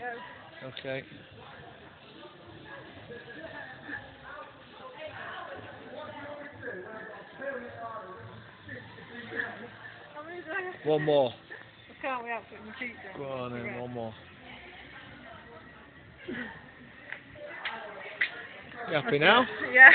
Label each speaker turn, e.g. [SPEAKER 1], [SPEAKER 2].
[SPEAKER 1] Go.
[SPEAKER 2] Okay. One more.
[SPEAKER 1] I can't wait for my cheeks
[SPEAKER 2] Go on then, one more. You happy now?
[SPEAKER 1] Yeah.